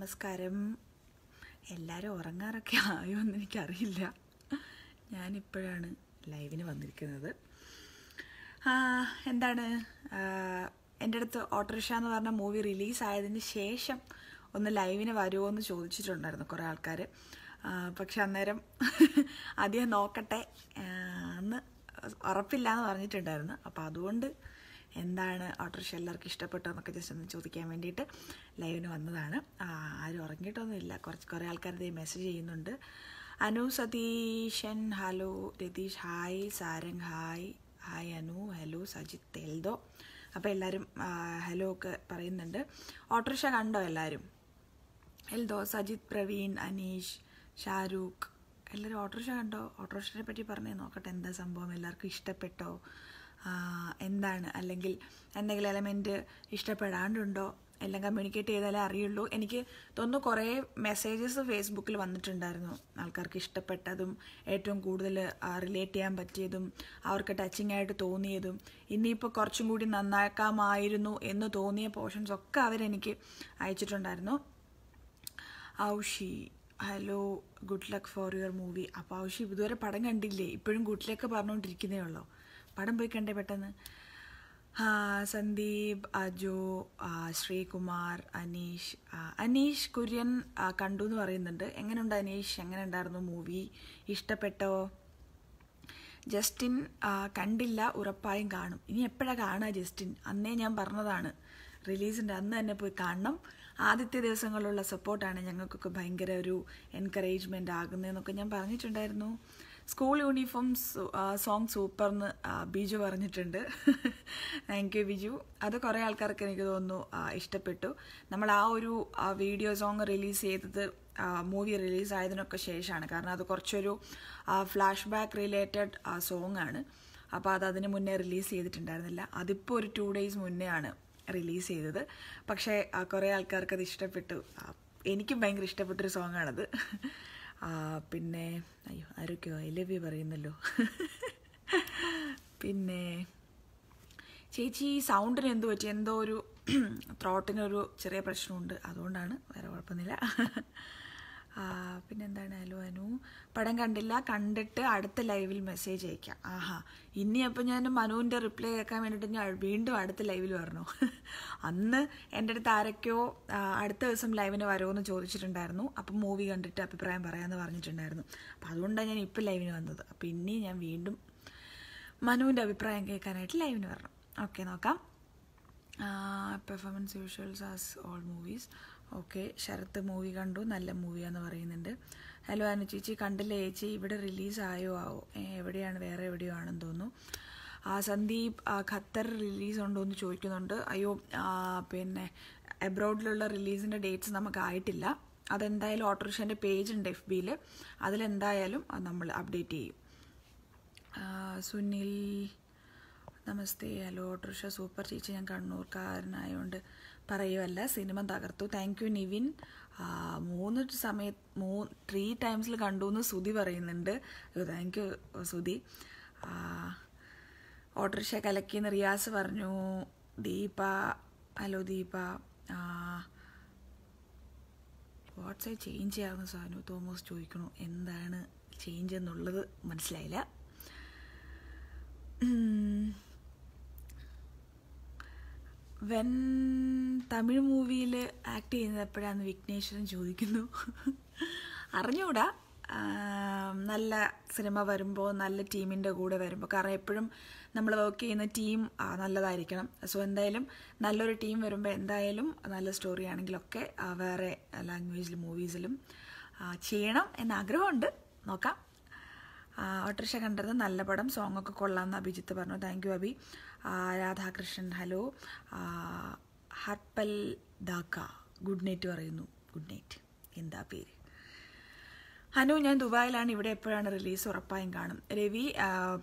നമസ്കാരം. എല്ലാവരും ഉറങ്ങാറൊക്കെ ആയോ എന്ന് എനിക്കറിയില്ല. ഞാനിപ്പോഴാണ് ലൈവിന് വന്നിരിക്കുന്നത്. എന്താണ്? എന്റെ അടുത്ത് ഓട്ടോറിക്ഷ എന്ന് പറഞ്ഞ മൂവി റിലീസായതിന് ശേഷം ഒന്ന് ലൈവിന് വരുമോ എന്ന് ചോദിച്ചിട്ടുണ്ടായിരുന്നു കുറേ ആൾക്കാർ പക്ഷെ അന്നേരം അധികം നോക്കട്ടെ എന്ന് ഉറപ്പില്ല എന്ന് പറഞ്ഞിട്ടുണ്ടായിരുന്നു. അപ്പോൾ അതുകൊണ്ട് എന്താണ് ഓട്ടോറിക്ഷ എല്ലാവർക്കും ഇഷ്ടപ്പെട്ടോ എന്നൊക്കെ ജസ്റ്റ് ഒന്ന് ചോദിക്കാൻ വേണ്ടിയിട്ട് ലൈവിന് വന്നതാണ്. ആരും ഉറങ്ങിയിട്ടൊന്നുമില്ല. കുറച്ച് കുറേ ആൾക്കാർ ഇതേ മെസ്സേജ് ചെയ്യുന്നുണ്ട്. Anu Satheesan hello Ratheesh hi Sarang hi. Hi Anu hello Sajith Theldo അപ്പോൾ എല്ലാവരും ഹലോ ഒക്കെ പറയുന്നുണ്ട്. ഓട്ടോറിക്ഷ കണ്ടോ എല്ലാവരും എൽദോ സജിത് പ്രവീൺ അനീഷ് ഷാരൂഖ്. എല്ലാവരും ഓട്ടോറിക്ഷ കണ്ടോ? ഓട്ടോറിക്ഷനെ പറ്റി പറഞ്ഞേ നോക്കട്ടെ എന്താ സംഭവം? എല്ലാവർക്കും ഇഷ്ടപ്പെട്ടോ? എന്താണ്? അല്ലെങ്കിൽ എന്തെങ്കിലും എലമെന്റ് ഇഷ്ടപ്പെടാണ്ടുണ്ടോ? എല്ലാം കമ്മ്യൂണിക്കേറ്റ് ചെയ്താലേ അറിയുള്ളൂ. എനിക്ക് തോന്നുന്നു കുറേ മെസ്സേജസ് ഫേസ്ബുക്കിൽ വന്നിട്ടുണ്ടായിരുന്നു. ആൾക്കാർക്ക് ഇഷ്ടപ്പെട്ടതും ഏറ്റവും കൂടുതൽ റിലേറ്റ് ചെയ്യാൻ പറ്റിയതും അവർക്ക് ടച്ചിങ് ആയിട്ട് തോന്നിയതും ഇനിയിപ്പോൾ കുറച്ചും കൂടി നന്നാക്കാമായിരുന്നു എന്ന് തോന്നിയ പോർഷൻസ് ഒക്കെ അവരെനിക്ക് അയച്ചിട്ടുണ്ടായിരുന്നു. Aushi hello good luck for your movie അപ്പോൾ ഔഷി ഇതുവരെ പടം കണ്ടില്ലേ? ഇപ്പോഴും ഗുഡ് ലക്ക് പറഞ്ഞുകൊണ്ടിരിക്കുന്നേ ഉള്ളൂ. പടം പോയി കണ്ടേ പെട്ടെന്ന് സന്ദീപ് അജു ശ്രീകുമാർ അനീഷ് അനീഷ് കുര്യൻ കണ്ടു എന്ന് പറയുന്നുണ്ട്. എങ്ങനെയുണ്ട് അനീഷ്? എങ്ങനെ ഉണ്ടായിരുന്നു മൂവി? ഇഷ്ടപ്പെട്ടോ? ജസ്റ്റിൻ കണ്ടില്ല ഉറപ്പായും കാണും. ഇനി എപ്പോഴാണ് കാണുക ജസ്റ്റിൻ? അന്നേ ഞാൻ പറഞ്ഞതാണ്. റിലീസിന്റെ അന്ന് തന്നെ പോയി കാണണം. ആദ്യത്തെ ദിവസങ്ങളിലുള്ള സപ്പോർട്ടാണ് ഞങ്ങൾക്കൊക്കെ ഭയങ്കര ഒരു എൻകറേജ്മെന്റ് ആകുന്നതെന്നൊക്കെ ഞാൻ പറഞ്ഞിട്ടുണ്ടായിരുന്നു. സ്കൂൾ യൂണിഫോം സോങ് സൂപ്പർ എന്ന് ബിജു പറഞ്ഞിട്ടുണ്ട്. Thank you Biju. അത് കുറേ ആൾക്കാർക്ക് എനിക്ക് തോന്നുന്നു ഇഷ്ടപ്പെട്ടു. നമ്മൾ ആ ഒരു വീഡിയോ സോങ് റിലീസ് ചെയ്തത് മൂവി റിലീസ് ആയതിനൊക്കെ ശേഷമാണ്. കാരണം അത് കുറച്ചൊരു ഫ്ലാഷ് ബാക്ക് റിലേറ്റഡ് സോങ് ആണ്. അപ്പോൾ അത് അതിന് മുന്നേ റിലീസ് ചെയ്തിട്ടുണ്ടായിരുന്നില്ല. അതിപ്പോൾ ഒരു ടു ഡേയ്സ് മുന്നേ ആണ് റിലീസ് ചെയ്തത്. പക്ഷേ കുറേ ആൾക്കാർക്ക് അത് ഇഷ്ടപ്പെട്ടു. എനിക്കും ഭയങ്കര ഇഷ്ടപ്പെട്ടൊരു സോങ്ങാണത് പിന്നെ അയ്യോ ആരൊക്കെയോ ഐ ലവ് യു പറയുന്നല്ലോ. പിന്നെ ചേച്ചി സൗണ്ടിന് എന്ത് പറ്റി? എന്തോ ഒരു ത്രോട്ടിനൊരു ചെറിയ പ്രശ്നമുണ്ട്. അതുകൊണ്ടാണ് വേറെ കുഴപ്പമൊന്നുമില്ല. പിന്നെന്താണ് ഹലോ അനു? പടം കണ്ടില്ല കണ്ടിട്ട് അടുത്ത ലൈവിൽ മെസ്സേജ് അയക്കാം. ആഹാ. ഇനി അപ്പം ഞാൻ മനുവിന്റെ റിപ്ലൈ കേൾക്കാൻ വേണ്ടിയിട്ട് ഞാൻ വീണ്ടും അടുത്ത ലൈവിൽ വരണോ? അന്ന് എന്റെ അടുത്ത് ആരൊക്കെയോ അടുത്ത ദിവസം ലൈവിന് വരുമോ ചോദിച്ചിട്ടുണ്ടായിരുന്നു. അപ്പം മൂവി കണ്ടിട്ട് അഭിപ്രായം പറയാമെന്ന് പറഞ്ഞിട്ടുണ്ടായിരുന്നു. അപ്പം അതുകൊണ്ടാണ് ഞാൻ ഇപ്പം ലൈവിന് വന്നത്. അപ്പം ഇനി ഞാൻ വീണ്ടും മനുവിന്റെ അഭിപ്രായം കേൾക്കാനായിട്ട് ലൈവിന് വരണം. ഓക്കെ നോക്കാം. Performance usuals as all movies okay Sharath movie കണ്ടു നല്ല മൂവിയാന്ന് പറയുന്നുണ്ട്. ഹലോ അനു ചേച്ചി കണ്ടില്ലേ ചേച്ചി? ഇവിടെ റിലീസ് ആയോ ആവോ എവിടെയാണ്? വേറെ എവിടെയോ ആണെന്ന് തോന്നുന്നു. ആ സന്ദീപ് ഖത്തർ റിലീസ് ഉണ്ടോ എന്ന് ചോദിക്കുന്നുണ്ട്. അയ്യോ പിന്നെ എബ്രോഡിലുള്ള റിലീസിന്റെ ഡേറ്റ്സ് നമുക്ക് ആയിട്ടില്ല അതെന്തായാലും ഓട്ടോറിക്ഷന്റെ പേജ് ഉണ്ട് എഫ് ബിയിൽ അതിലെന്തായാലും അത് നമ്മൾ അപ്ഡേറ്റ് ചെയ്യും. സുനിൽ നമസ്തേ ഹലോ ഓട്ടോറിക്ഷ സൂപ്പർ ചേച്ചി ഞാൻ കണ്ണൂർക്കാരനായതുകൊണ്ട് പറയുമല്ല സിനിമ തകർത്തു. താങ്ക് യു നിവിൻ മൂന്ന് സമയത്ത് മൂ ത്രീ ടൈംസിൽ കണ്ടു എന്ന് സുധി പറയുന്നുണ്ട്. താങ്ക് യു സുധി ഓട്ടോറിക്ഷ കലക്കിയെന്ന് റിയാസ് പറഞ്ഞു. Deepa hello Deepa. WhatsApp change ചെയ്യാവുന്ന സാധനം തോമസ് ചോദിക്കണു എന്താണ് ചേഞ്ച് എന്നുള്ളത് മനസ്സിലായില്ല. വെൻ തമിഴ് മൂവിയിൽ ആക്ട് ചെയ്യുന്നത് എപ്പോഴാന്ന് വിഘ്നേശ്വരൻ ചോദിക്കുന്നു. അറിഞ്ഞുകൂടാ നല്ല സിനിമ വരുമ്പോൾ നല്ല ടീമിന്റെ കൂടെ വരുമ്പോൾ കാരണം എപ്പോഴും നമ്മൾ വർക്ക് ചെയ്യുന്ന ടീം നല്ലതായിരിക്കണം. സോ എന്തായാലും നല്ലൊരു ടീം വരുമ്പോൾ എന്തായാലും നല്ല സ്റ്റോറി ആണെങ്കിലൊക്കെ വേറെ ലാംഗ്വേജിൽ മൂവീസിലും ചെയ്യണം എന്ന ആഗ്രഹമുണ്ട് നോക്കാം ഓട്ടോറിക്ഷ കണ്ടത് നല്ല പടം സോങ്ങൊക്കെ കൊള്ളാം കൊള്ളാമെന്ന് അഭിജിത്ത് പറഞ്ഞു. Thank you Abhi. Radhakrishnan hello. Harpal ദാക്ക good night പറയുന്നു. Good night. എന്താ പേര്? ഹനു ഞാൻ ദുബായിലാണ്. ഇവിടെ എപ്പോഴാണ് റിലീസ്? ഉറപ്പായും കാണും. രവി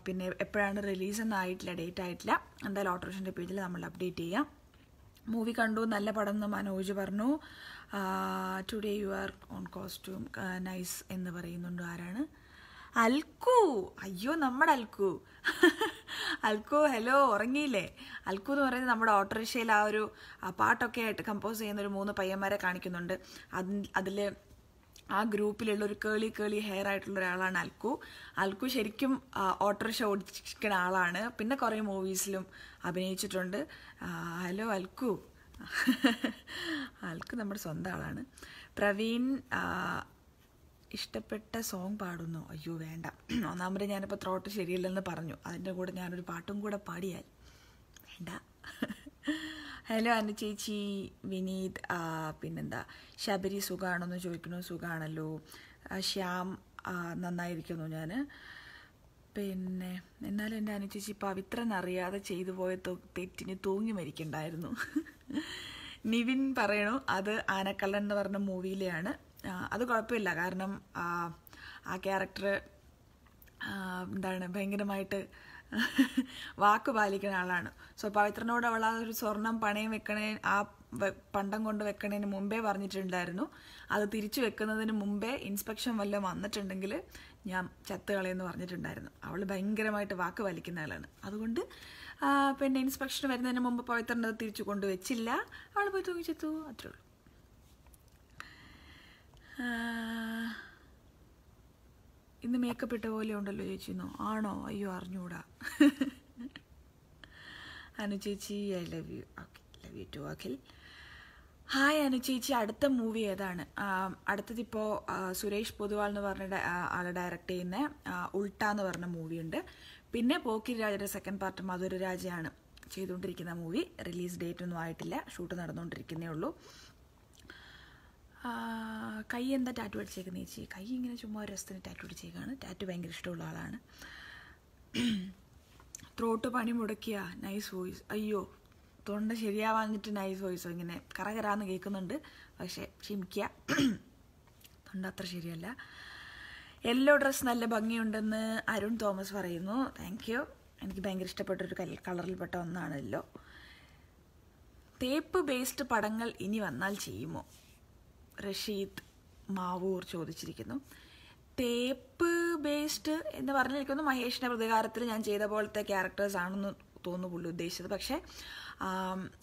പിന്നെ എപ്പോഴാണ് റിലീസ് എന്നായിട്ടില്ല ഡേറ്റ് ആയിട്ടില്ല. എന്തായാലും ഓട്ടോറിക്ഷന്റെ പേജിൽ നമ്മൾ അപ്ഡേറ്റ് ചെയ്യാം. മൂവി കണ്ടു നല്ല പടം എന്ന് മനോജ് പറഞ്ഞു. Today you are on costume nice എന്ന് പറയുന്നുണ്ട് ആരാണ്? അൽക്കു. അയ്യോ നമ്മുടെ അൽക്കു. അൽക്കു ഹലോ ഉറങ്ങിയില്ലേ? അൽക്കു എന്ന് പറയുന്നത് നമ്മുടെ ഓട്ടോറിക്ഷയിൽ ആ ഒരു പാട്ടൊക്കെ ആയിട്ട് കമ്പോസ് ചെയ്യുന്ന ഒരു മൂന്ന് പയ്യന്മാരെ കാണിക്കുന്നുണ്ട്. അതിൽ അതിൽ ആ ഗ്രൂപ്പിലുള്ള ഒരു കേളി കേളി ഹെയർ ആയിട്ടുള്ള ഒരാളാണ് അൽക്കു. അൽക്കു ശരിക്കും ഓട്ടോറിക്ഷ ഓടിക്കുന്ന ആളാണ്. പിന്നെ കുറേ മൂവീസിലും അഭിനയിച്ചിട്ടുണ്ട്. ഹലോ അൽക്കു. അൽക്കു നമ്മുടെ സ്വന്തം ആളാണ്. പ്രവീൺ ഇഷ്ടപ്പെട്ട സോങ് പാടുന്നു. അയ്യോ വേണ്ട. ഒന്നാമത് ഞാനിപ്പോൾ ത്രോട്ട് ശരിയല്ലെന്ന് പറഞ്ഞു. അതിന്റെ കൂടെ ഞാനൊരു പാട്ടും കൂടെ പാടിയാൽ. വേണ്ട. ഹലോ അനു ചേച്ചി വിനീത് പിന്നെന്താ? ശബരി സുഖാണെന്ന് ചോദിക്കുന്നു. സുഖാണല്ലോ. ശ്യാം നന്നായിരിക്കുന്നു ഞാൻ പിന്നെ എന്നാലും എന്റെ അനുചേച്ചി പവിത്രൻ അറിയാതെ ചെയ്തു പോയ തെറ്റിന് തൂങ്ങി മരിക്കണ്ടായിരുന്നു. നിവിൻ പറയണു അത് ആനക്കള്ളൻ എന്ന് പറഞ്ഞ മൂവിയിലെയാണ് അത് കുഴപ്പമില്ല. കാരണം ആ, ക്യാരക്ടർ എന്താണ് ഭയങ്കരമായിട്ട് വാക്ക് പാലിക്കുന്ന ആളാണ്. സോ പവിത്രനോട് അവൾ ആ ഒരു സ്വർണം പണയം വെക്കണേ ആ പണ്ടം കൊണ്ട് വെക്കണതിന് മുമ്പേ പറഞ്ഞിട്ടുണ്ടായിരുന്നു. അത് തിരിച്ചു വെക്കുന്നതിന് മുമ്പേ ഇൻസ്പെക്ഷൻ വല്ലതും വന്നിട്ടുണ്ടെങ്കിൽ ഞാൻ ചത്ത് കളയെന്ന് പറഞ്ഞിട്ടുണ്ടായിരുന്നു. അവൾ ഭയങ്കരമായിട്ട് വാക്ക് പാലിക്കുന്ന ആളാണ്. അതുകൊണ്ട് പിന്നെ ഇൻസ്പെക്ഷൻ വരുന്നതിന് മുമ്പ് പവിത്രൻ അത് തിരിച്ചു കൊണ്ടുവച്ചില്ല. അവൾ പോയി തൂങ്ങി ചെത്തു അത്രേ ഉള്ളൂ. ഇന്ന് മേക്കപ്പ് ഇട്ട പോലെ ഉണ്ടല്ലോ ചേച്ചിന്നോ ആണോ? അയ്യോ അറിഞ്ഞൂടാ. അനു ചേച്ചി I love you okay love you too Akhil. Hi Anu ചേച്ചി. അടുത്ത മൂവി ഏതാണ്? അടുത്തതിപ്പോൾ സുരേഷ് പൊതുവാൾ എന്ന് പറഞ്ഞ ആളെ ഡയറക്റ്റ് ചെയ്യുന്ന ഉൾട്ട എന്ന് പറഞ്ഞ മൂവി ഉണ്ട്. പിന്നെ പോക്കിരി രാജയുടെ സെക്കൻഡ് പാർട്ട് മധുര രാജയാണ് ചെയ്തുകൊണ്ടിരിക്കുന്ന മൂവി റിലീസ് ഡേറ്റ് ഒന്നും ആയിട്ടില്ല. ഷൂട്ട് നടന്നുകൊണ്ടിരിക്കുന്നേ ഉള്ളൂ. കൈ എന്താ ടാറ്റു അടിച്ചേക്കുന്നത് ചേച്ചി? കൈ ഇങ്ങനെ ചുമ്മാ ഒരു രസത്തിന് ടാറ്റു അടിച്ചേക്കാണ്. ടാറ്റു ഭയങ്കര ഇഷ്ടമുള്ള ആളാണ്. ത്രോട്ട് പണി മുടക്കിയ. നൈസ് വോയിസ് അയ്യോ തൊണ്ട ശരിയാവാഞ്ഞിട്ട് നൈസ് വോയിസോ ഇങ്ങനെ കറകരാന്ന് കേൾക്കുന്നുണ്ട്. പക്ഷേ ക്ഷമിക്കുക തൊണ്ട അത്ര ശരിയല്ല. യെല്ലോ ഡ്രസ്സ് നല്ല ഭംഗിയുണ്ടെന്ന് അരുൺ തോമസ് പറയുന്നു. താങ്ക് യു എനിക്ക് ഭയങ്കര ഇഷ്ടപ്പെട്ടൊരു കളറിൽപ്പെട്ട ഒന്നാണല്ലോ. തേപ്പ് ബേസ്ഡ് പടങ്ങൾ ഇനി വന്നാൽ ചെയ്യുമോ? റഷീദ് മാവൂർ ചോദിച്ചിരിക്കുന്നു. തേപ്പ് ബേസ്ഡ് എന്ന് പറഞ്ഞിരിക്കുന്നു മഹേഷിന്റെ പ്രതികാരത്തിൽ ഞാൻ ചെയ്ത പോലത്തെ ക്യാരക്ടേഴ്സ് ആണെന്ന് തോന്നുന്നു പുള്ളി ഉദ്ദേശിച്ചത്. പക്ഷേ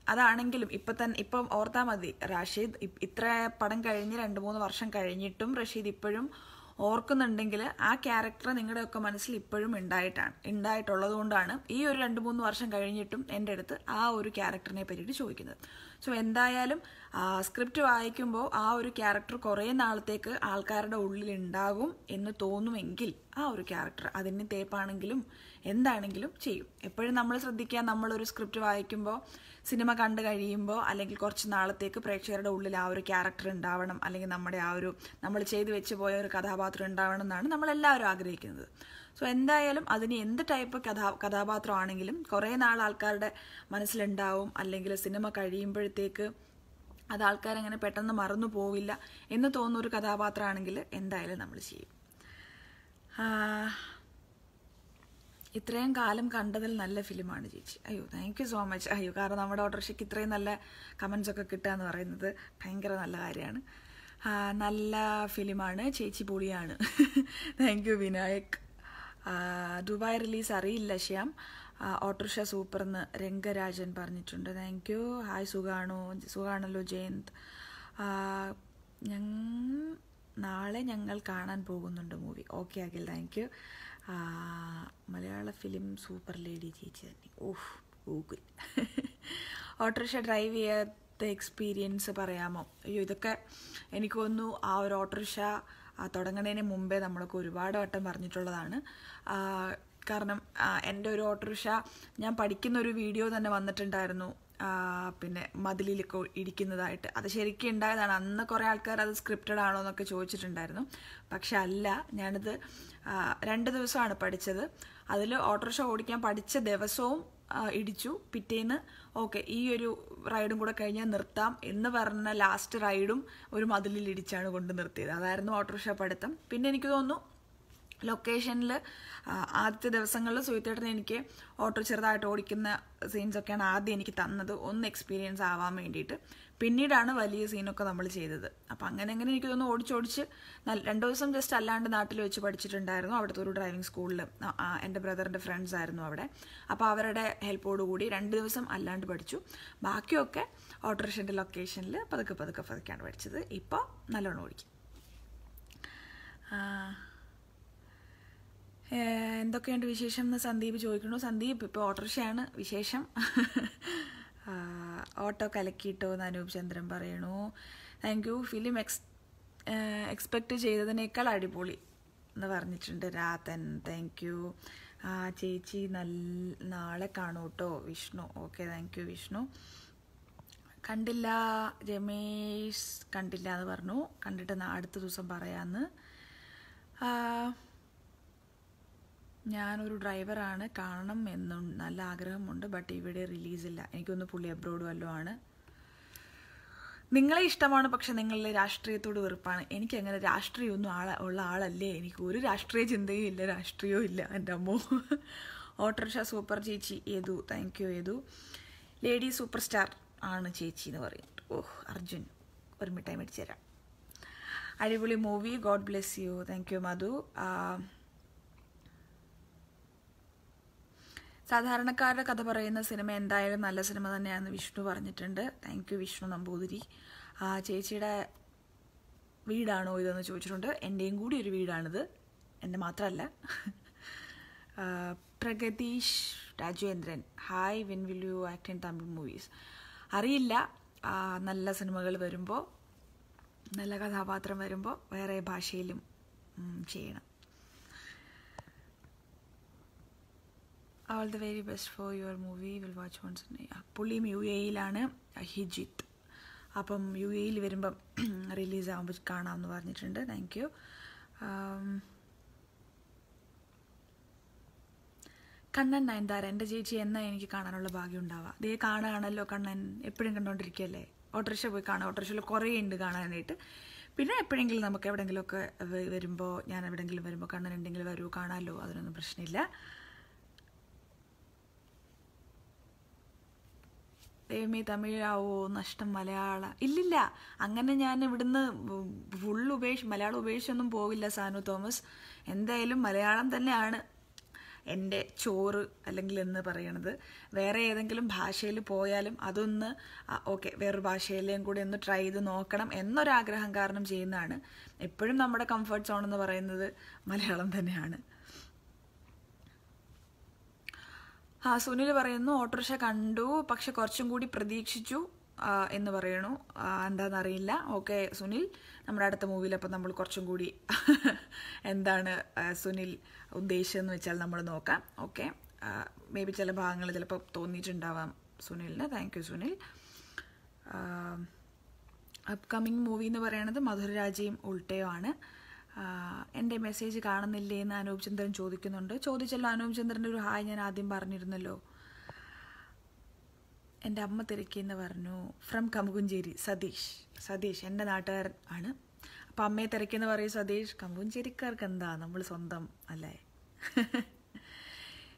അതാണെങ്കിലും ഇപ്പൊ തന്നെ ഇപ്പം ഓർത്താൽ മതി റഷീദ് ഇത്ര പടം കഴിഞ്ഞ് രണ്ട് മൂന്ന് വർഷം കഴിഞ്ഞിട്ടും റഷീദ് ഇപ്പോഴും ഓർക്കുന്നുണ്ടെങ്കിൽ ആ ക്യാരക്ടർ നിങ്ങളുടെയൊക്കെ മനസ്സിൽ ഇപ്പോഴും ഉണ്ടായിട്ടാണ് ഉണ്ടായിട്ടുള്ളത് കൊണ്ടാണ് ഈ ഒരു രണ്ട് മൂന്ന് വർഷം കഴിഞ്ഞിട്ടും എന്റെ അടുത്ത് ആ ഒരു ക്യാരക്ടറിനെ പറ്റിയിട്ട് ചോദിക്കുന്നത്. സോ എന്തായാലും സ്ക്രിപ്റ്റ് വായിക്കുമ്പോൾ ആ ഒരു ക്യാരക്ടർ കുറേ നാളത്തേക്ക് ആൾക്കാരുടെ ഉള്ളിൽ ഉണ്ടാകും എന്ന് തോന്നുമെങ്കിൽ ആ ഒരു ക്യാരക്ടർ അതിന് തേപ്പാണെങ്കിലും എന്താണെങ്കിലും ചെയ്യും. എപ്പോഴും നമ്മൾ ശ്രദ്ധിക്കുക നമ്മളൊരു സ്ക്രിപ്റ്റ് വായിക്കുമ്പോൾ സിനിമ കണ്ടു കഴിയുമ്പോൾ അല്ലെങ്കിൽ കുറച്ച് നാളത്തേക്ക് പ്രേക്ഷകരുടെ ഉള്ളിൽ ആ ഒരു ക്യാരക്ടർ ഉണ്ടാവണം അല്ലെങ്കിൽ നമ്മുടെ ആ ഒരു നമ്മൾ ചെയ്തു വെച്ച് പോയ ഒരു കഥാപാത്രം ഉണ്ടാവണം എന്നാണ് നമ്മളെല്ലാവരും ആഗ്രഹിക്കുന്നത്. സോ എന്തായാലും അതിന് എന്ത് ടൈപ്പ് കഥാ കഥാപാത്രമാണെങ്കിലും കുറേ നാൾ ആൾക്കാരുടെ മനസ്സിലുണ്ടാവും അല്ലെങ്കിൽ സിനിമ കഴിയുമ്പോഴത്തേക്ക് അത് ആൾക്കാരങ്ങനെ പെട്ടെന്ന് മറന്നു പോവില്ല എന്ന് തോന്നുന്ന ഒരു കഥാപാത്രമാണെങ്കിൽ എന്തായാലും നമ്മൾ ചെയ്യും. ഇത്രയും കാലം കണ്ടതിൽ നല്ല ഫിലിമാണ് ചേച്ചി. അയ്യോ താങ്ക് യു സോ മച്ച് അയ്യോ കാരണം നമ്മുടെ ഓട്ടോറിക്ഷയ്ക്ക് ഇത്രയും നല്ല കമൻസ് ഒക്കെ കിട്ടുക എന്ന് പറയുന്നത് ഭയങ്കര നല്ല കാര്യമാണ്. നല്ല ഫിലിമാണ്. ചേച്ചി പൊളിയാണ്. Thank you Vinayak. Dubai release അറിയില്ല ശ്യാം. ഓട്ടോറിക്ഷ സൂപ്പർന്ന് രംഗരാജൻ പറഞ്ഞിട്ടുണ്ട്. താങ്ക് യു ഹായ് സുഖാണോ? സുഖാണല്ലോ ജയന്ത്. ഞാൻ നാളെ ഞങ്ങൾ കാണാൻ പോകുന്നുണ്ട് movie okay Akhil thank you Malayala film super lady ചേച്ചി തന്നെ. ഓഹ് ഗൂഗിൾ ഓട്ടോറിക്ഷ ഡ്രൈവ് ചെയ്യാത്ത എക്സ്പീരിയൻസ് പറയാമോ? അയ്യോ ഇതൊക്കെ എനിക്ക് തോന്നുന്നു ആ ഒരു ഓട്ടോറിക്ഷ തുടങ്ങുന്നതിന് മുമ്പേ നമ്മളൊക്കെ ഒരുപാട് വട്ടം പറഞ്ഞിട്ടുള്ളതാണ്. കാരണം എന്റെ ഒരു ഓട്ടോറിക്ഷ ഞാൻ പഠിക്കുന്ന ഒരു വീഡിയോ തന്നെ വന്നിട്ടുണ്ടായിരുന്നു. പിന്നെ മതിലിലൊക്കെ ഇരിക്കുന്നതായിട്ട് അത് ശരിക്കും ഉണ്ടായതാണ്. അന്ന് കുറേ ആൾക്കാർ അത് സ്ക്രിപ്റ്റഡ് ആണോ എന്നൊക്കെ ചോദിച്ചിട്ടുണ്ടായിരുന്നു. പക്ഷെ അല്ല ഞാനിത് രണ്ട് ദിവസമാണ് പഠിച്ചത്. അതിൽ ഓട്ടോറിക്ഷ ഓടിക്കാൻ പഠിച്ച ദിവസവും ഇടിച്ചു. പിറ്റേന്ന് ഓക്കെ ഈ ഒരു റൈഡും കൂടെ കഴിഞ്ഞാൽ നിർത്താം എന്ന് പറഞ്ഞ ലാസ്റ്റ് റൈഡും ഒരു മതിലിൽ ഇടിച്ചാണ് കൊണ്ട് നിർത്തിയത്. അതായിരുന്നു ഓട്ടോറിക്ഷ പഠിത്തം. പിന്നെ എനിക്ക് തോന്നുന്നു ലൊക്കേഷനിൽ ആദ്യത്തെ ദിവസങ്ങളിൽ സുഹൃത്തേട്ടൻ എനിക്ക് ഓട്ടോ ചെറുതായിട്ട് ഓടിക്കുന്ന സീൻസൊക്കെയാണ് ആദ്യം എനിക്ക് തന്നത്. ഒന്ന് എക്സ്പീരിയൻസ് ആവാൻ വേണ്ടിയിട്ട്. പിന്നീടാണ് വലിയ സീനൊക്കെ നമ്മൾ ചെയ്തത്. അപ്പം അങ്ങനെ അങ്ങനെ എനിക്ക് തോന്നുന്നു ഓടിച്ചോടിച്ച് നല്ല രണ്ട് ദിവസം ജസ്റ്റ് അല്ലാണ്ട് നാട്ടിൽ വെച്ച് പഠിച്ചിട്ടുണ്ടായിരുന്നു. അവിടുത്തെ ഒരു ഡ്രൈവിംഗ് സ്കൂളിൽ എന്റെ ബ്രദറിന്റെ ഫ്രണ്ട്സ് ആയിരുന്നു അവിടെ. അപ്പോൾ അവരുടെ ഹെൽപ്പോടുകൂടി രണ്ട് ദിവസം അല്ലാണ്ട് പഠിച്ചു. ബാക്കിയൊക്കെ ഓട്ടോറിക്ഷന്റെ ലൊക്കേഷനിൽ പതുക്കെ പതുക്കെ പതുക്കെയാണ് പഠിച്ചത്. ഇപ്പോൾ നല്ലോണം ഓടിക്കും. എന്തൊക്കെയുണ്ട് വിശേഷം എന്ന് സന്ദീപ് ചോദിക്കുന്നു. സന്ദീപ് ഇപ്പോൾ ഓട്ടോറിക്ഷയാണ് വിശേഷം. ഓട്ടോ കലക്കിയിട്ടോ എന്ന് അനൂപ് ചന്ദ്രൻ പറയണു thank you film ex expect ചെയ്തതിനേക്കാൾ അടിപൊളി എന്ന് പറഞ്ഞിട്ടുണ്ട് രാതൻ താങ്ക് യു ആ ചേച്ചി നല്ല നാളെ കാണൂ കേട്ടോ Vishnu. Okay thank you Vishnu. കണ്ടില്ല രമേശ് കണ്ടില്ല എന്ന് പറഞ്ഞു. കണ്ടിട്ട് അടുത്ത ദിവസം പറയാമെന്ന് ഞാനൊരു ഡ്രൈവറാണ്. കാണണം എന്നും നല്ല ആഗ്രഹമുണ്ട് ബട്ട് ഇവിടെ റിലീസില്ല. എനിക്കൊന്ന് പുള്ളി അബ്രോഡ് വല്ലതും ആണ്. നിങ്ങളെ ഇഷ്ടമാണ് പക്ഷെ നിങ്ങളുടെ രാഷ്ട്രീയത്തോട് വെറുപ്പാണ്. എനിക്ക് അങ്ങനെ രാഷ്ട്രീയമൊന്നും ആള ഉള്ള ആളല്ലേ. എനിക്ക് ഒരു രാഷ്ട്രീയ ചിന്തയും ഇല്ല രാഷ്ട്രീയവും ഇല്ല എന്റെ അമ്മോ. ഓട്ടോറിക്ഷ സൂപ്പർ ചേച്ചി ഏതു? താങ്ക് യു ഏതു. ലേഡി സൂപ്പർ സ്റ്റാർ ആണ് ചേച്ചി എന്ന് പറയുന്നത്. ഓഹ് അർജുൻ ഒരു മിഠായി മേടിച്ചു തരാം. അടിപൊളി movie god bless you thank you Madhu ആ, സാധാരണക്കാരുടെ കഥ പറയുന്ന സിനിമ എന്തായാലും നല്ല സിനിമ തന്നെയാണെന്ന് വിഷ്ണു പറഞ്ഞിട്ടുണ്ട്. Thank you Vishnu Namboothiri. ആ ചേച്ചിയുടെ വീടാണോ ഇതെന്ന് ചോദിച്ചിട്ടുണ്ട്. എന്റെയും കൂടി ഒരു വീടാണിത്. എന്റെ മാത്രമല്ല Pragatheesh Rajendran hi when will you act in Tamil movies അറിയില്ല. നല്ല സിനിമകൾ വരുമ്പോൾ നല്ല കഥാപാത്രം വരുമ്പോൾ വേറെ ഭാഷയിലും ചെയ്യണം. All the very best for your movie will watch once പുള്ളിയും യു എയിലാണ് ഹിജിത്ത് അപ്പം യു എയിൽ വരുമ്പം റിലീസാകുമ്പോൾ കാണാമെന്ന് പറഞ്ഞിട്ടുണ്ട്. താങ്ക് യു കണ്ണൻ നയൻതാര എന്റെ ചേച്ചി എന്നാ എനിക്ക് കാണാനുള്ള ഭാഗ്യം ഉണ്ടാവുക? ദേ കാണുകയാണല്ലോ കണ്ണൻ. എപ്പോഴും കണ്ടുകൊണ്ടിരിക്കുകയല്ലേ ഓട്ടോറിക്ഷ പോയി കാണാം. ഓട്ടോറിക്ഷയിൽ കുറേ ഉണ്ട് കാണാനായിട്ട്. പിന്നെ എപ്പോഴെങ്കിലും നമുക്ക് എവിടെയെങ്കിലുമൊക്കെ വരുമ്പോൾ ഞാൻ എവിടെയെങ്കിലും വരുമ്പോൾ കണ്ണൻ ഉണ്ടെങ്കിൽ വരൂ കാണാമല്ലോ. അതിനൊന്നും പ്രശ്നമില്ല. ദൈവമേ തമിഴാവോ നഷ്ടം മലയാള. ഇല്ലില്ല. അങ്ങനെ ഞാൻ ഇവിടുന്ന് ഫുൾ ഉപേക്ഷ മലയാളം ഉപേക്ഷിച്ചൊന്നും പോവില്ല സാനു തോമസ്. എന്തായാലും മലയാളം തന്നെയാണ് എന്റെ ചോറ് അല്ലെങ്കിൽ എന്ന് പറയണത്. വേറെ ഏതെങ്കിലും ഭാഷയിൽ പോയാലും അതൊന്ന് ഓക്കെ വേറൊരു ഭാഷയിലേയും കൂടി ഒന്ന് ട്രൈ ചെയ്ത് നോക്കണം എന്നൊരാഗ്രഹം കാരണം ചെയ്യുന്നതാണ്. എപ്പോഴും നമ്മുടെ കംഫർട്ട് സോൺ എന്ന് പറയുന്നത് മലയാളം തന്നെയാണ്. ആ സുനിൽ പറയുന്നു ഓട്ടോറിക്ഷ കണ്ടു പക്ഷെ കുറച്ചും കൂടി പ്രതീക്ഷിച്ചു എന്ന് പറയണു എന്താണെന്നറിയില്ല ഓക്കെ സുനിൽ നമ്മുടെ അടുത്ത മൂവിയിൽ അപ്പം നമ്മൾ കുറച്ചും കൂടി എന്താണ് സുനിൽ എന്ന് വെച്ചാൽ നമ്മൾ നോക്കാം. ഓക്കെ മേ ബി ചില ഭാഗങ്ങൾ ചിലപ്പോൾ തോന്നിയിട്ടുണ്ടാവാം സുനിലിന്. Thank you Sunil. Upcoming movie എന്ന് പറയുന്നത് മധുരരാജയും ഉൾട്ടയോ ആണ് എന്റെ മെസ്സേജ് കാണുന്നില്ലേ എന്ന് അനൂപ് ചന്ദ്രൻ ചോദിക്കുന്നുണ്ട്. ചോദിച്ചല്ലോ അനൂപ് ചന്ദ്രന്റെ ഒരു ഹായ് ഞാൻ ആദ്യം പറഞ്ഞിരുന്നല്ലോ. എന്റെ അമ്മ തിരക്കിയെന്ന് പറഞ്ഞു. ഫ്രം കമുകുഞ്ചേരി സതീഷ്. സതീഷ് എന്റെ നാട്ടുകാരൻ ആണ്. അപ്പം അമ്മയെ തിരക്കിയെന്ന് പറയും സതീഷ് കമുകുഞ്ചേരിക്കാർക്ക് എന്താ? നമ്മൾ സ്വന്തം അല്ലേ?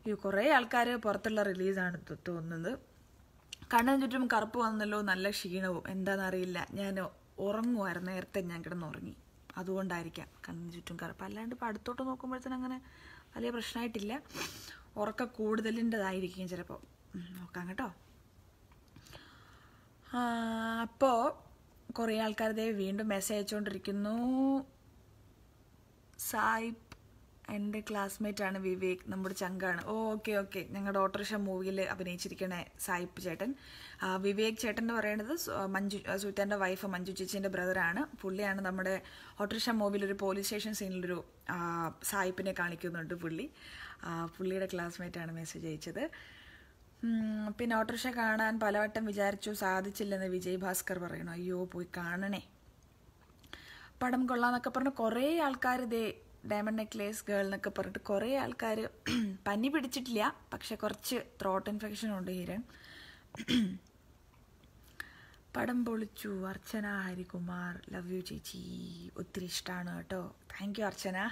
ഈ കുറേ ആൾക്കാർ പുറത്തുള്ള റിലീസാണ് തോന്നുന്നത്. കണ്ണിന് ചുറ്റും കറുപ്പ് വന്നല്ലോ നല്ല ക്ഷീണവും. എന്താണെന്നറിയില്ല. ഞാൻ ഉറങ്ങുമായിരുന്നു നേരത്തെ ഞാൻ കിടന്ന് ഉറങ്ങി അതുകൊണ്ടായിരിക്കാം കണ്ണിന് ചുറ്റും കറുപ്പ്. അല്ലാണ്ട് ഇപ്പോൾ അടുത്തോട്ട് നോക്കുമ്പോഴത്തേനും അങ്ങനെ വലിയ പ്രശ്നമായിട്ടില്ല ഉറക്ക കൂടുതലിന്റെതായിരിക്കും ചിലപ്പോൾ. നോക്കാം കേട്ടോ. അപ്പോൾ കുറേ ആൾക്കാർ ദേ വീണ്ടും മെസ്സേജ് അയച്ചുകൊണ്ടിരിക്കുന്നു. സായിപ്പ് എന്റെ ക്ലാസ്മേറ്റ് ആണ് വിവേക് നമ്മുടെ ചങ്കാണ്. ഓ ഓക്കെ ഓക്കെ ഞങ്ങളുടെ ഓട്ടോറിക്ഷ മൂവിയിൽ അഭിനയിച്ചിരിക്കണേ സായിപ്പ് ചേട്ടൻ. വിവേക് ചേട്ടൻ എന്ന് പറയുന്നത് മഞ്ജു സുറ്റാന്റെ വൈഫ് മഞ്ജു ചേച്ചീന്റെ ബ്രദറാണ് പുള്ളിയാണ് നമ്മുടെ ഓട്ടോറിക്ഷ മൂവിയിൽ ഒരു പോലീസ് സ്റ്റേഷൻ സീനിലൊരു സായിപ്പിനെ കാണിക്കുന്നുണ്ട് പുള്ളി. പുള്ളിയുടെ ക്ലാസ്മേറ്റ് ആണ് മെസ്സേജ് അയച്ചത്. പിന്നെ ഓട്ടോറിക്ഷ കാണാൻ പലവട്ടം വിചാരിച്ചു സാധിച്ചില്ലെന്ന് വിജയ് ഭാസ്കർ പറയണു അയ്യോ പോയി കാണണേ. പടം കൊള്ളാന്നൊക്കെ പറഞ്ഞ് കുറേ ആൾക്കാർ ഇതേ ഡയമണ്ട് നെക്ലേസ് ഗേൾ എന്നൊക്കെ പറഞ്ഞിട്ട് കുറേ ആൾക്കാർ പനി പിടിച്ചിട്ടില്ല പക്ഷെ കുറച്ച് ത്രോട്ട് ഇൻഫെക്ഷൻ ഉണ്ട് ഹീരൻ പടം പൊളിച്ചു. അർച്ചന ഹരികുമാർ ലവ് യു ചേച്ചി. ഒത്തിരി ഇഷ്ടമാണ് കേട്ടോ. Thank you Archana.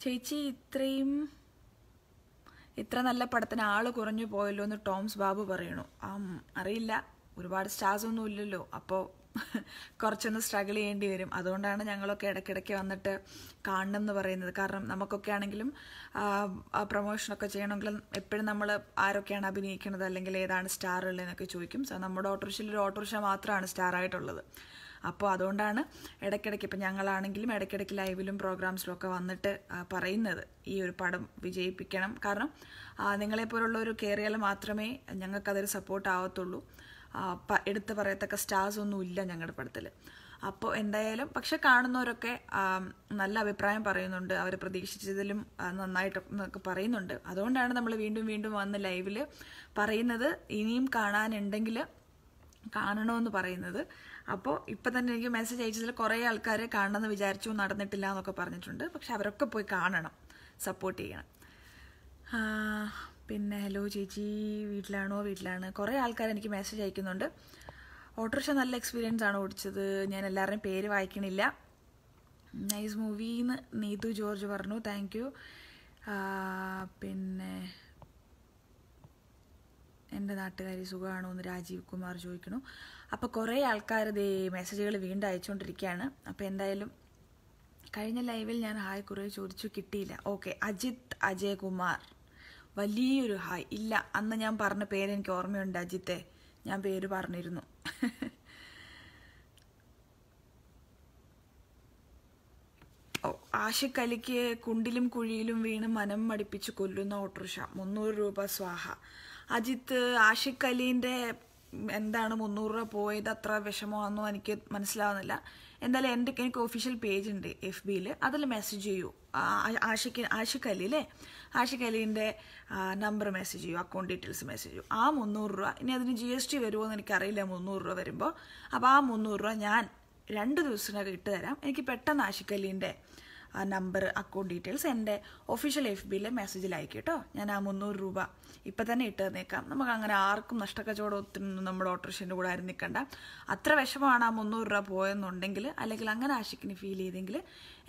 ചേച്ചി ഇത്രയും ഇത്ര നല്ല പടത്തിന് ആൾ കുറഞ്ഞു പോയല്ലോ എന്ന് ടോംസ് ബാബു പറയണു. ആ അറിയില്ല. ഒരുപാട് സ്റ്റാർസ് ഒന്നും ഇല്ലല്ലോ. അപ്പോൾ കുറച്ചൊന്ന് സ്ട്രഗിൾ ചെയ്യേണ്ടി വരും. അതുകൊണ്ടാണ് ഞങ്ങളൊക്കെ ഇടയ്ക്കിടയ്ക്ക് വന്നിട്ട് കാണണം എന്ന് പറയുന്നത്. കാരണം നമുക്കൊക്കെ ആണെങ്കിലും പ്രൊമോഷനൊക്കെ ചെയ്യണമെങ്കിൽ എപ്പോഴും നമ്മൾ ആരൊക്കെയാണ് അഭിനയിക്കുന്നത് അല്ലെങ്കിൽ ഏതാണ് സ്റ്റാർ ഉള്ളതെന്നൊക്കെ ചോദിക്കും. സോ നമ്മുടെ ഓട്ടോറിക്ഷയിൽ ഒരു ഓട്ടോറിക്ഷ മാത്രമാണ് സ്റ്റാർ ആയിട്ടുള്ളത്. അപ്പോൾ അതുകൊണ്ടാണ് ഇടയ്ക്കിടയ്ക്ക് ഇപ്പം ഞങ്ങളാണെങ്കിലും ഇടയ്ക്കിടയ്ക്ക് ലൈവിലും പ്രോഗ്രാംസിലും ഒക്കെ വന്നിട്ട് പറയുന്നത്. ഈ ഒരു പടം വിജയിപ്പിക്കണം. കാരണം നിങ്ങളെപ്പോലുള്ള ഒരു കയറിയാൽ മാത്രമേ ഞങ്ങൾക്കതൊരു സപ്പോർട്ട് ആവത്തുള്ളൂ. എടുത്ത് പറയത്തക്ക സ്റ്റാർസ് ഒന്നും ഇല്ല ഞങ്ങളുടെ പടത്തിൽ അപ്പോൾ എന്തായാലും പക്ഷെ കാണുന്നവരൊക്കെ നല്ല അഭിപ്രായം പറയുന്നുണ്ട്. അവർ പ്രതീക്ഷിച്ചതിലും ആ, നന്നായിട്ട് എന്നൊക്കെ പറയുന്നുണ്ട്. അതുകൊണ്ടാണ് നമ്മൾ വീണ്ടും വീണ്ടും വന്ന് ലൈവിൽ പറയുന്നത്. ഇനിയും കാണാനുണ്ടെങ്കിൽ കാണണമെന്ന് പറയുന്നത്. അപ്പോൾ ഇപ്പം തന്നെ എനിക്ക് മെസ്സേജ് അയച്ചതിൽ കുറേ ആൾക്കാർ കാണണമെന്ന് വിചാരിച്ചു നടന്നിട്ടില്ല എന്നൊക്കെ പറഞ്ഞിട്ടുണ്ട്. പക്ഷെ അവരൊക്കെ പോയി കാണണം സപ്പോർട്ട് ചെയ്യണം. പിന്നെ ഹലോ ചേച്ചി വീട്ടിലാണോ? വീട്ടിലാണ്. കുറേ ആൾക്കാർ എനിക്ക് മെസ്സേജ് അയക്കുന്നുണ്ട്. ഓട്ടോറിക്ഷ നല്ല എക്സ്പീരിയൻസ് ആണ് ഓടിച്ചത്. ഞാൻ എല്ലാവരുടെയും പേര് വായിക്കണില്ല. നൈസ് മൂവിന്ന് നീതു ജോർജ് പറഞ്ഞു. താങ്ക് യു പിന്നെ എന്റെ നാട്ടുകാരി സുഖമാണോ എന്ന് രാജീവ് കുമാർ ചോദിക്കണു അപ്പോൾ കുറേ ആൾക്കാർ ഇത് മെസ്സേജുകൾ വീണ്ടും അയച്ചുകൊണ്ടിരിക്കുകയാണ് അപ്പോൾ എന്തായാലും കഴിഞ്ഞ ലൈവിൽ ഞാൻ ഹായ് കുറേ ചോദിച്ചു കിട്ടിയില്ല. ഓക്കെ അജിത് അജയകുമാർ വലിയൊരു ഹായ് ഇല്ല അന്ന് ഞാൻ പറഞ്ഞ പേര് എനിക്ക് ഓർമ്മയുണ്ട് അജിത്തെ. ഞാൻ പേര് പറഞ്ഞിരുന്നു. ഓ ആശിക്കലിക്ക് കുണ്ടിലും കുഴിയിലും വീണ് മനം മടിപ്പിച്ച് കൊല്ലുന്ന ഓട്ടോറിക്ഷ. മുന്നൂറ് രൂപ സ്വാഹ. അജിത്ത് ആഷിഖ് അലീന്റെ എന്താണ് മുന്നൂറ് രൂപ പോയത് അത്ര വിഷമമാണെന്നോ എനിക്ക് മനസ്സിലാവുന്നില്ല. എന്തായാലും എന്റെ എനിക്ക് ഒഫീഷ്യൽ പേജ് ഉണ്ട് എഫ് ബിയിൽ അതിൽ മെസ്സേജ് ചെയ്യൂ. ആ, ആഷിഖ് ആഷിഖ് അലി അല്ലേ? ആഷിഖ് അലീന്റെ നമ്പർ മെസ്സേജ് ചെയ്യൂ അക്കൗണ്ട് ഡീറ്റെയിൽസ് മെസ്സേജ് ചെയ്യൂ. ആ മുന്നൂറ് രൂപ ഇനി അതിന് ജി എസ് ടി വരുമോ എന്ന് എനിക്കറിയില്ല മുന്നൂറ് രൂപ വരുമ്പോൾ അപ്പോൾ ആ മുന്നൂറ് രൂപ ഞാൻ രണ്ട് ദിവസത്തിനകം ഇട്ട് തരാം എനിക്ക് പെട്ടെന്ന് ആഷിഖ് അലീന്റെ നമ്പർ അക്കൗണ്ട് ഡീറ്റെയിൽസ് എന്റെ ഒഫീഷ്യൽ എഫ് ബിയിലെ മെസ്സേജിൽ അയക്കും കേട്ടോ ഞാൻ ആ മുന്നൂറ് രൂപ ഇപ്പം തന്നെ ഇട്ട് തന്നേക്കാം നമുക്ക് അങ്ങനെ ആർക്കും നഷ്ടക്കച്ചവടത്തിനൊന്നും നമ്മുടെ ഓട്ടോറിക്ഷന്റെ കൂടെ ആരും നിൽക്കണ്ട അത്ര വിഷമമാണ് ആ മുന്നൂറ് രൂപ പോയെന്നുണ്ടെങ്കിൽ അല്ലെങ്കിൽ അങ്ങനെ ആശിക്കിന് ഫീൽ ചെയ്തെങ്കിൽ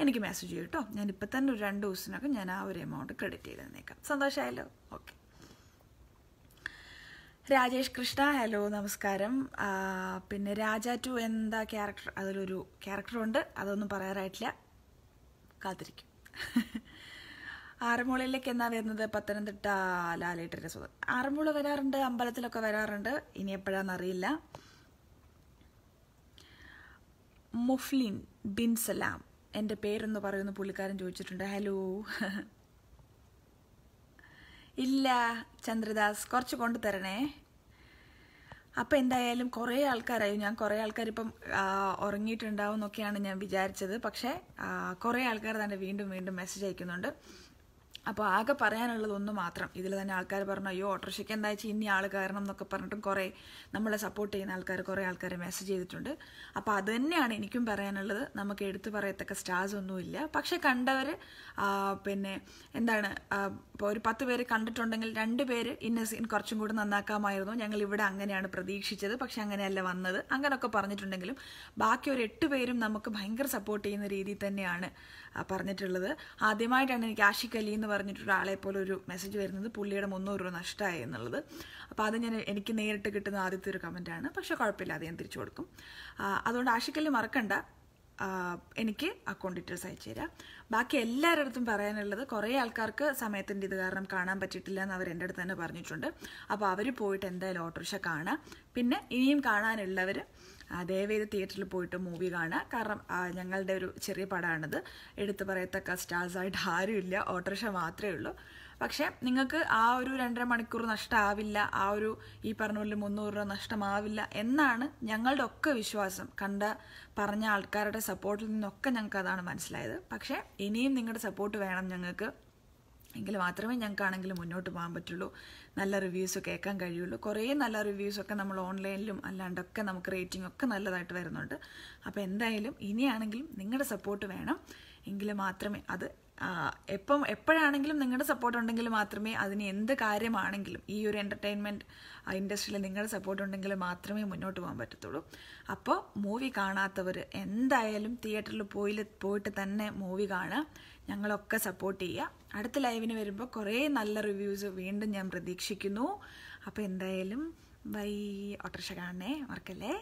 എനിക്ക് മെസ്സേജ് ചെയ്യും കേട്ടോ ഞാൻ ഇപ്പം തന്നെ ഒരു രണ്ട് ദിവസത്തിനകം ഞാൻ ആ ഒരു എമൗണ്ട് ക്രെഡിറ്റ് ചെയ്ത് തന്നേക്കാം സന്തോഷമായല്ലോ ഓക്കെ രാജേഷ് കൃഷ്ണ ഹലോ നമസ്കാരം. പിന്നെ രാജ ടു എന്താ ക്യാരക്ടർ അതിലൊരു ക്യാരക്ടറുണ്ട് അതൊന്നും പറയാറായിട്ടില്ല. കാത്തിരിക്കും. ആറന്മുളയിലേക്ക് എന്നാ വരുന്നത്? പത്തനംതിട്ട ലാലേട്ടന്റെ സ്വതം. ആറന്മുള വരാറുണ്ട് അമ്പലത്തിലൊക്കെ വരാറുണ്ട്. ഇനി എപ്പോഴാണെന്നറിയില്ല മുഫ്ലിൻ ബിൻ സലാം. എന്റെ പേരെന്ന് പറയുന്ന പുള്ളിക്കാരൻ ചോദിച്ചിട്ടുണ്ട്. ഹലോ. ഇല്ല ചന്ദ്രദാസ് കുറച്ച് കൊണ്ടുതരണേ. അപ്പം എന്തായാലും കുറേ ആൾക്കാരായി. ഞാൻ കുറേ ആൾക്കാർ ഇപ്പം ഉറങ്ങിയിട്ടുണ്ടാവും എന്നൊക്കെയാണ് ഞാൻ വിചാരിച്ചത്. പക്ഷേ കുറേ ആൾക്കാർ തന്നെ വീണ്ടും വീണ്ടും മെസ്സേജ് അയക്കുന്നുണ്ട്. അപ്പോൾ ആകെ പറയാനുള്ളത് ഒന്ന് മാത്രം. ഇതിൽ തന്നെ ആൾക്കാർ പറഞ്ഞു അയ്യോ ഓട്ടോറിക്ഷയ്ക്ക് എന്താ വെച്ചാൽ ഇനി ആൾ കാരണം എന്നൊക്കെ പറഞ്ഞിട്ടും കുറേ നമ്മളെ സപ്പോർട്ട് ചെയ്യുന്ന ആൾക്കാർ കുറേ ആൾക്കാർ മെസ്സേജ് ചെയ്തിട്ടുണ്ട്. അപ്പോൾ അത് തന്നെയാണ് എനിക്കും പറയാനുള്ളത്. നമുക്ക് എടുത്തു പറയത്തക്ക സ്റ്റാർസ് ഒന്നുമില്ല പക്ഷെ കണ്ടവർ പിന്നെ എന്താണ് ഇപ്പോൾ ഒരു പത്ത് പേര് കണ്ടിട്ടുണ്ടെങ്കിൽ രണ്ട് പേര് ഇന്ന സീൻ കുറച്ചും കൂടി നന്നാക്കാമായിരുന്നു. ഞങ്ങൾ ഇവിടെ അങ്ങനെയാണ് പ്രതീക്ഷിച്ചത്. പക്ഷെ അങ്ങനെയല്ല വന്നത്. അങ്ങനെയൊക്കെ പറഞ്ഞിട്ടുണ്ടെങ്കിലും ബാക്കി ഒരു എട്ട് പേരും നമുക്ക് ഭയങ്കര സപ്പോർട്ട് ചെയ്യുന്ന രീതിയിൽ തന്നെയാണ്. പറഞ്ഞിട്ടുള്ളത്. ആദ്യമായിട്ടാണ് എനിക്ക് ആഷിഖ് അലി എന്ന് പറഞ്ഞിട്ടൊരാളെ പോലെ ഒരു മെസ്സേജ് വരുന്നത്. പുള്ളിയുടെ മുന്നൂറ് രൂപ നഷ്ടമായി എന്നുള്ളത്. അപ്പോൾ അത് ഞാൻ എനിക്ക് നേരിട്ട് കിട്ടുന്ന ആദ്യത്തെ ഒരു കമന്റാണ് പക്ഷേ കുഴപ്പമില്ല അത് ഞാൻ തിരിച്ചു കൊടുക്കും. അതുകൊണ്ട് ആഷിഖ് അലി മറക്കണ്ട. എനിക്ക് അക്കൗണ്ട് ഡീറ്റെയിൽസ് അയച്ചു തരാം. ബാക്കി എല്ലാവരുടെ അടുത്തും പറയാനുള്ളത് കുറേ ആൾക്കാർക്ക് സമയത്തിന്റെ ഇത് കാരണം കാണാൻ പറ്റിയിട്ടില്ല എന്ന് അവർ എന്റെ അടുത്ത് തന്നെ പറഞ്ഞിട്ടുണ്ട്. അപ്പോൾ അവർ പോയിട്ട് എന്തായാലും ഓട്ടോറിക്ഷ കാണാം. പിന്നെ ഇനിയും കാണാനുള്ളവർ ദയവേത് തിയേറ്ററിൽ പോയിട്ട് മൂവി കാണുക കാരണം ഞങ്ങളുടെ ഒരു ചെറിയ പടമാണിത്. എടുത്തു പറയത്തക്ക സ്റ്റാർസായിട്ട് ആരുമില്ല. ഓട്ടോറിക്ഷ മാത്രമേ ഉള്ളൂ. പക്ഷേ നിങ്ങൾക്ക് ആ ഒരു രണ്ടര മണിക്കൂർ നഷ്ടമാവില്ല ആ ഒരു ഈ പറഞ്ഞ പോലെ മുന്നൂറ് രൂപ നഷ്ടമാവില്ല എന്നാണ് ഞങ്ങളുടെ ഒക്കെ വിശ്വാസം. കണ്ട പറഞ്ഞ ആൾക്കാരുടെ സപ്പോർട്ടിൽ നിന്നൊക്കെ ഞങ്ങൾക്ക് അതാണ് മനസ്സിലായത്. പക്ഷേ ഇനിയും നിങ്ങളുടെ സപ്പോർട്ട് വേണം ഞങ്ങൾക്ക്. എങ്കിൽ മാത്രമേ ഞങ്ങൾക്കാണെങ്കിൽ മുന്നോട്ട് പോകാൻ പറ്റുള്ളൂ. നല്ല റിവ്യൂസ് കേൾക്കാൻ കഴിയുള്ളൂ. കുറേ നല്ല റിവ്യൂസൊക്കെ നമ്മൾ ഓൺലൈനിലും അല്ലാണ്ടൊക്കെ നമുക്ക് റേറ്റിംഗ് ഒക്കെ നല്ലതായിട്ട് വരുന്നുണ്ട്. അപ്പോൾ എന്തായാലും ഇനിയാണെങ്കിലും നിങ്ങളുടെ സപ്പോർട്ട് വേണം. എങ്കിൽ മാത്രമേ അത് എപ്പം എപ്പോഴാണെങ്കിലും നിങ്ങളുടെ സപ്പോർട്ട് ഉണ്ടെങ്കിൽ മാത്രമേ അതിന് എന്ത് കാര്യമാണെങ്കിലും ഈ ഒരു എന്റർടൈൻമെന്റ് ഇൻഡസ്ട്രിയിൽ നിങ്ങളുടെ സപ്പോർട്ട് ഉണ്ടെങ്കിൽ മാത്രമേ മുന്നോട്ട് പോകാൻ പറ്റത്തുള്ളൂ. അപ്പോൾ മൂവി കാണാത്തവർ എന്തായാലും തിയേറ്ററിൽ പോയി പോയിട്ട് തന്നെ മൂവി കാണുക. ഞങ്ങളൊക്കെ സപ്പോർട്ട് ചെയ്യുക. അടുത്ത ലൈവിന് വരുമ്പോൾ കുറേ നല്ല റിവ്യൂസ് വീണ്ടും ഞാൻ പ്രതീക്ഷിക്കുന്നു. അപ്പോൾ എന്തായാലും ബൈ ഓട്ടർഷ കാണണേ മറക്കല്ലേ?